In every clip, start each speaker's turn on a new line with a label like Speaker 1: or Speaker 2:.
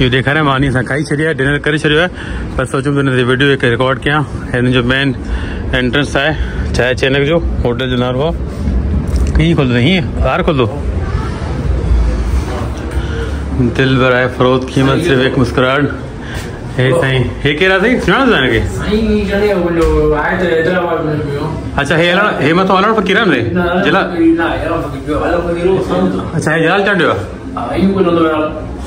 Speaker 1: इहो ॾेखारियाँ माँ उन्हीअ सां खाई आहे डिनर करे छॾियो आहे पर सोचुमि त हिन ते वीडियो हिकु रिकॉर्ड कयां। हिन जो मेन एंट्रेंस आहे चाय चनक जो होटल जो नालो आहे कीअं खोलंदो हीअं ॿाहिरि खोलंदो दिल भर आहे फ़रोत क़ीमत सिर्फ़ु हिकु मुस्कुराहट। हे साईं हे साईं हिनखे
Speaker 2: त
Speaker 1: अच्छा हे हलण हे मथां हलण फ़क़ीर रे जला अच्छा हे जलाल चांडियो आहे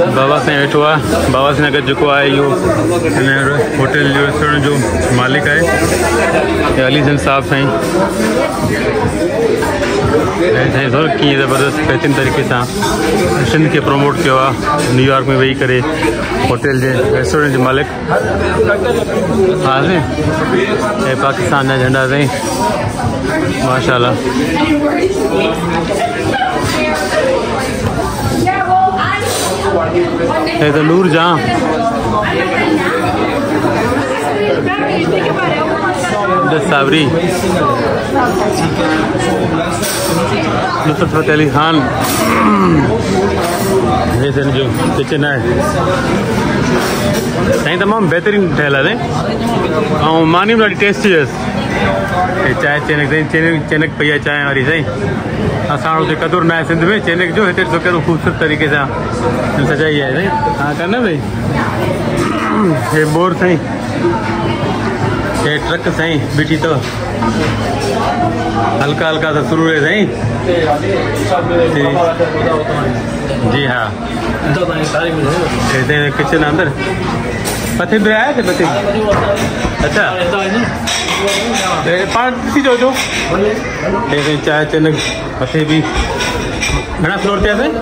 Speaker 1: बाबा साईं वेठो आहे बाबा साईं गॾु जेको आहे इहो होटल जो रेस्टोरेंट जो मालिक हे अली सन साहब साईं ऐं साईं बहितरीनु तरीक़े सां सिंध खे प्रमोट कयो न्यूयॉर्क में वेही करे। होटल जे रेस्टोरेंट जे मालिक। हा साईं पाकिस्तान जा झंडा साईं माशाल्लाह। नूर जहाँ। साबरी नुसरत फतेह अली खान। हे जो किचन आहे साईं तमामु बहितरीनु ठहियलु आहे ऐं मानी बि टेस्टी हुयसि चांहि चेनक साईं चेनक चेनक पई आहे चांहि असां वटि हुते कदुर न आहे सिंध में चेनक जो हिते ॾिसो कहिड़ो ख़ूबसूरत तरीक़े सां सजाई आहे साईं हा कर न भई हे बोर साईं हे ट्रक साईं बीठी अथव हल्का हल्का सा शुरू है साईं जी हाँ। हिते किचन अंदर। मथे बि आहे त मथे अच्छा। पाण जो जो हे साईं चांहि चनक मथे बि घणा फ्लोर साईं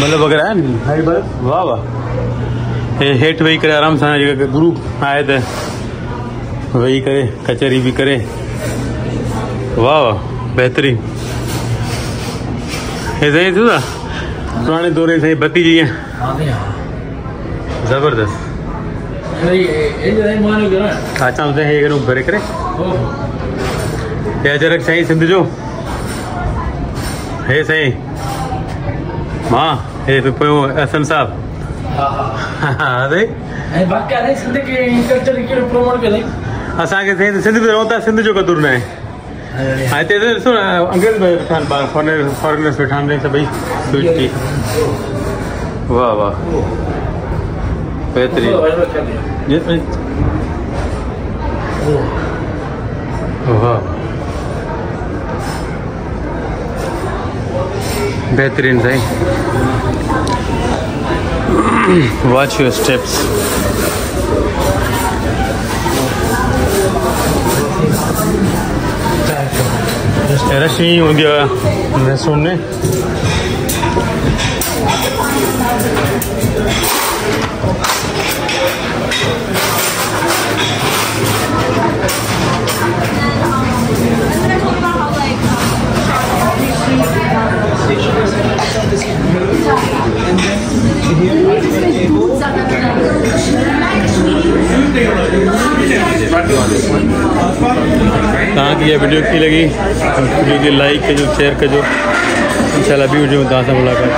Speaker 1: बल्ब वग़ैरह आहिनि वाह वाह हे हेठि वेही करे आराम सां जेका गुरु आहे त वेही करे कचहरी बि करे वाह वाह बहितरीनु हे साईं ॾिसो था पुराणे दौर जी साईं बत्ती ज़बरदस्त। हा चवां साईं हे रूम भरे करे। हे अजरक साईं सिंध जो हे साईं माँ हे पियो हसन साहब। हा असांखे सिंध में रहूँ था सिंध जो कदुर न। आहे हा त ॾिसो अंग्रेज़ बि वेठा आहिनि फॉरेनर फॉरेनर्स वेठा आहिनि सभई स्वीट टी वाह वाह। बहितरीनु। वाह। बेहतरीन Sai watch your steps Rashmi हूंदी आहे रेस्टोरेंट में तव्हांखे इहा वीडियो की लगी? वीडियो की लाइक कजो शेयर कजो। इंशाल्लाह अभी वीडियो में कहाँ से मुलाक़ात